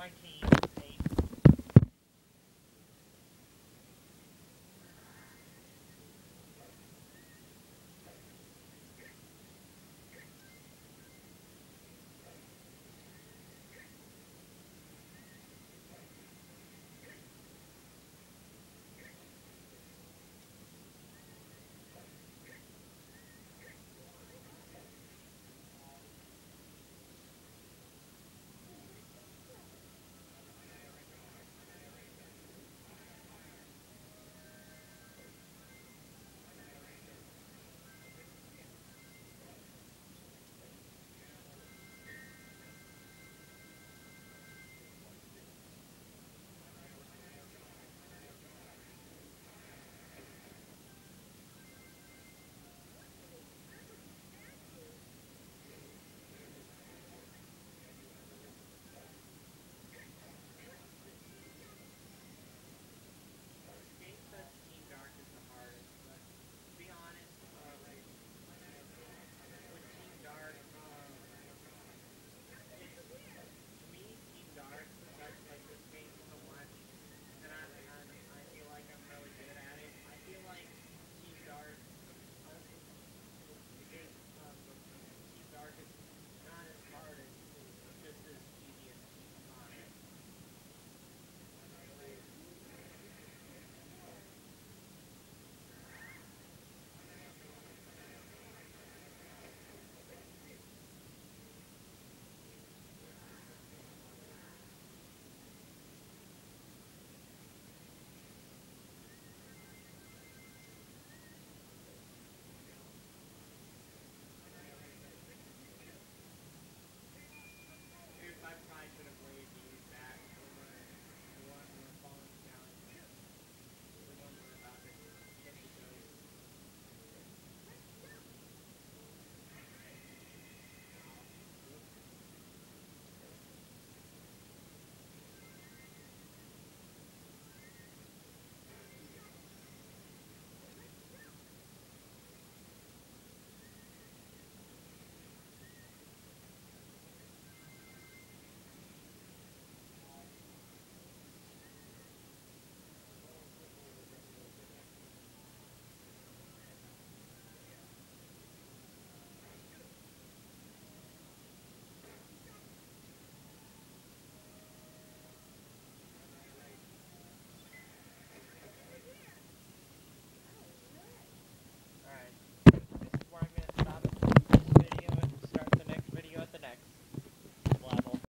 my team.